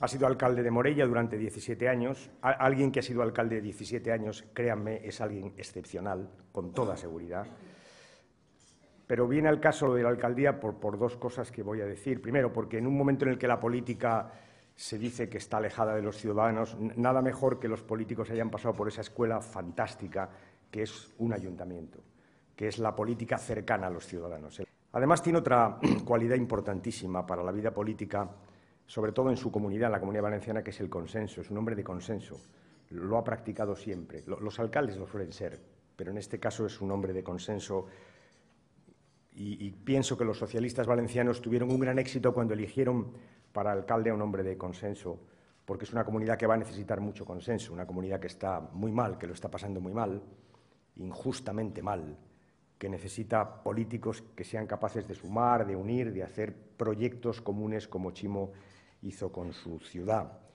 Ha sido alcalde de Morella durante 17 años. alguien que ha sido alcalde de 17 años, créanme, es alguien excepcional, con toda seguridad. Pero viene al caso de la alcaldía por, por, dos cosas que voy a decir. Primero, porque en un momento en el que la política se dice que está alejada de los ciudadanos, nada mejor que los políticos hayan pasado por esa escuela fantástica que es un ayuntamiento, que es la política cercana a los ciudadanos. Además, tiene otra cualidad importantísima para la vida política sobre todo en su comunidad, la comunidad valenciana, que es el consenso, es un hombre de consenso. Lo ha practicado siempre. Los alcaldes lo suelen ser, pero en este caso es un hombre de consenso. Y, pienso que los socialistas valencianos tuvieron un gran éxito cuando eligieron para alcalde a un hombre de consenso, porque es una comunidad que va a necesitar mucho consenso, una comunidad que está muy mal, que lo está pasando muy mal, injustamente mal, que necesita políticos que sean capaces de sumar, de unir, de hacer proyectos comunes como Chimo hizo con su ciudad.